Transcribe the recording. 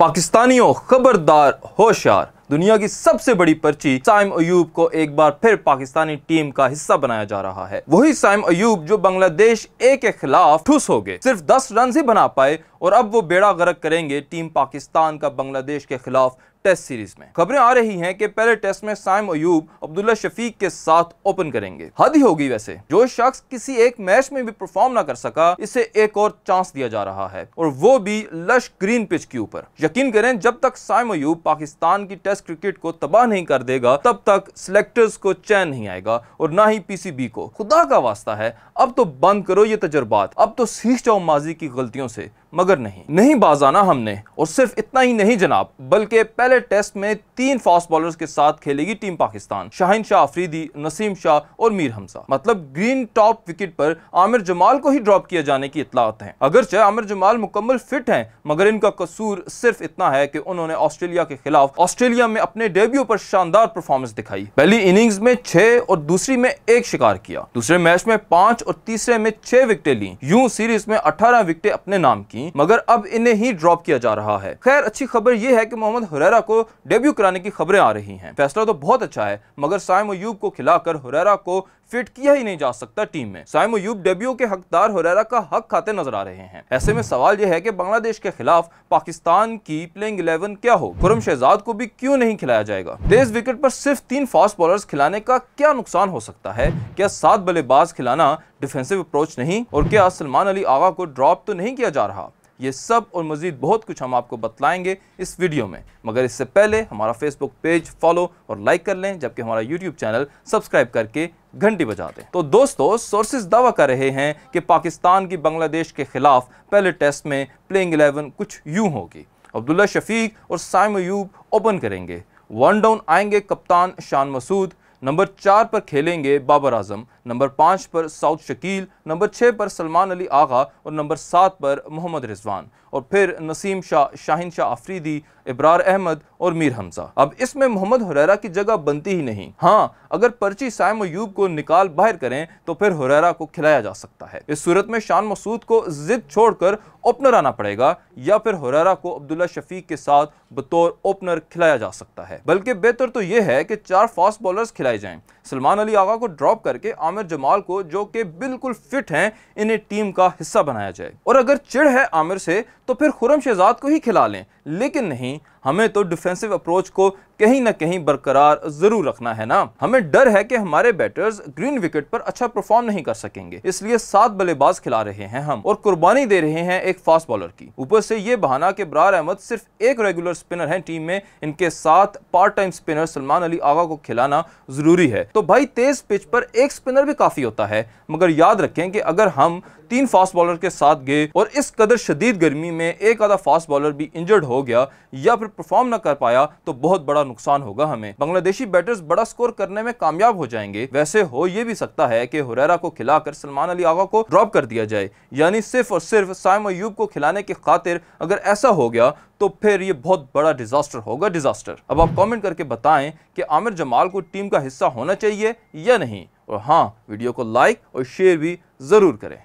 पाकिस्तानियों खबरदार होशियार। दुनिया की सबसे बड़ी पर्ची साइम अयूब को एक बार फिर पाकिस्तानी टीम का हिस्सा बनाया जा रहा है। वही साइम अयूब जो बांग्लादेश ए के खिलाफ ठुस हो गए। सिर्फ़ 10 रन ही बना पाए और अब वो बेड़ा गर्क करेंगे टीम पाकिस्तान का बांग्लादेश के खिलाफ। टेस्ट सीरीज़ में। खबरें आ रही हैं कि पहले टेस्ट में साइम अयूब, अब्दुल्ला शफीक के साथ ओपन करेंगे। हद ही होगी वैसे। जो शख्स किसी एक मैच में भी परफॉर्म ना कर सका, इसे एक और चांस दिया जा रहा है। और वो भी लश ग्रीन पिच के ऊपर। यकीन करें, जब तक साइम अयूब पाकिस्तान की टेस्ट क्रिकेट को तबाह नहीं कर देगा, तब तक सिलेक्टर्स को चैन नहीं आएगा और ना ही पीसीबी को। खुदा का वास्ता है, अब तो बंद करो ये तजर्बात। अब तो सीख जाओ माजी की गलतियों से, मगर नहीं। नहीं बाजाना हमने, और सिर्फ़ इतना ही नहीं जनाब, बल्कि पहले टेस्ट में तीन फास्ट बॉलर्स के साथ खेलेगी टीम पाकिस्तान, शाहिन शाह अफरीदी, नसीम शाह और मीर हमसा मतलब ग्रीन टॉप विकेट पर आमिर जमाल को ही ड्रॉप किया जाने की इतलात है। अगरचे आमिर जमाल मुकम्मल फिट हैं, मगर इनका कसूर सिर्फ़ इतना है कि उन्होंने ऑस्ट्रेलिया के खिलाफ ऑस्ट्रेलिया में अपने डेब्यू पर शानदार परफॉर्मेंस दिखाई। पहली इनिंग्स में छह और दूसरी में एक शिकार किया। दूसरे मैच में पाँच और तीसरे में छह विकेटें ली। यूँ सीरीज़ में अठारह विकेटें अपने नाम की, मगर अब इन्हें ही ड्रॉप किया जा रहा है। खैर, अच्छी खबर यह है कि मोहम्मद हुरैरा को डेब्यू कराने की खबरें आ रही हैं। फैसला तो बहुत अच्छा है, मगर साइम अयूब को खिलाकर हुरैरा को फिट किया ही नहीं जा सकता टीम में। साइम अयूब डेब्यू के हकदार हुरैरा का हक खाते नज़र आ रहे हैं। ऐसे में सवाल यह है कि बांग्लादेश के खिलाफ पाकिस्तान की प्लेइंग इलेवन क्या हो? खुरम शहजाद को भी क्यों नहीं खिलाया जाएगा? तेज विकेट पर सिर्फ़ तीन फास्ट बॉलर्स खिलाने का क्या नुकसान हो सकता है? क्या सात बल्लेबाज खिलाना डिफेंसिव अप्रोच नहीं? और क्या सलमान अली आगा को ड्रॉप तो नहीं किया जा रहा? ये सब और मज़ीद बहुत कुछ हम आपको बतलाएँगे इस वीडियो में। मगर इससे पहले हमारा फेसबुक पेज फॉलो और लाइक कर लें, जबकि हमारा यूट्यूब चैनल सब्सक्राइब करके घंटी बजा दें। तो दोस्तों सोर्सेज दावा कर रहे हैं कि पाकिस्तान की बांग्लादेश के खिलाफ पहले टेस्ट में प्लेइंग इलेवन कुछ यूँ होगी। अब्दुल्ला शफीक और साइम अयूब ओपन करेंगे। वन डाउन आएँगे कप्तान शान मसूद नंबर चार पर खेलेंगे बाबर आज़म, नंबर पाँच पर साउथ शकील, नंबर छः पर सलमान अली आगा और नंबर सात पर मोहम्मद रिजवान। और फिर नसीम शाह, शाहिन शाह अफरीदी, इब्रार अहमद और मीर हमजा। अब इसमें मोहम्मद हुरैरा की जगह बनती ही नहीं। हाँ अगर पर्ची साइम अयूब को निकाल बाहर करें तो फिर हुरैरा को खिलाया जा सकता है। इस सूरत में शान मसूद को जिद छोड़कर ओपनर आना पड़ेगा या फिर हुरारा को अब्दुल्ला शफीक के साथ बतौर ओपनर खिलाया जा सकता है। बल्कि बेहतर तो यह है कि चार फास्ट बॉलर्स खिलाए जाएँ। सलमान अली आगा को ड्रॉप करके आमिर जमाल को जो कि बिल्कुल फिट हैं, इन्हें टीम का हिस्सा बनाया जाए। और अगर चिड़ है आमिर से तो फिर खुरम शहजाद को ही खिला लें। लेकिन नहीं, हमें तो डिफेंसिव अप्रोच को कहीं ना कहीं बरकरार ज़रूर रखना है ना। हमें डर है कि हमारे बैटर्स ग्रीन विकेट पर अच्छा परफॉर्म नहीं कर सकेंगे। इसलिए सात बल्लेबाज खिला रहे हैं हम और कुर्बानी दे रहे हैं एक फास्ट बॉलर की। ऊपर से ये बहाना कि ब्रार अहमद सिर्फ़ एक रेगुलर स्पिनर है टीम में, इनके साथ part time spinner Salman Ali Agha को खिलाना ज़रूरी है। तो भाई तेज पिच पर एक स्पिनर भी काफ़ी होता है, मगर याद रखें कि अगर हम तीन फास्ट बॉलर के साथ गए और इस कदर शदीद गर्मी में एक आधा फास्ट बॉलर भी इंजर्ड हो गया या फिर परफॉर्म ना कर पाया तो बहुत बड़ा नुकसान होगा हमें। बांग्लादेशी बैटर्स बड़ा स्कोर करने में कामयाब हो जाएँगे। वैसे हो ये भी सकता है कि हुरैरा को खिलाकर सलमान अली आगा को ड्रॉप कर दिया जाए। यानी सिर्फ़ और सिर्फ़ साइम अयूब को खिलाने की खातिर अगर ऐसा हो गया तो फिर ये बहुत बड़ा डिजास्टर होगा डिजास्टर अब आप कमेंट करके बताएँ कि आमिर जमाल को टीम का हिस्सा होना चाहिए या नहीं। और हाँ वीडियो को लाइक और शेयर भी ज़रूर करें।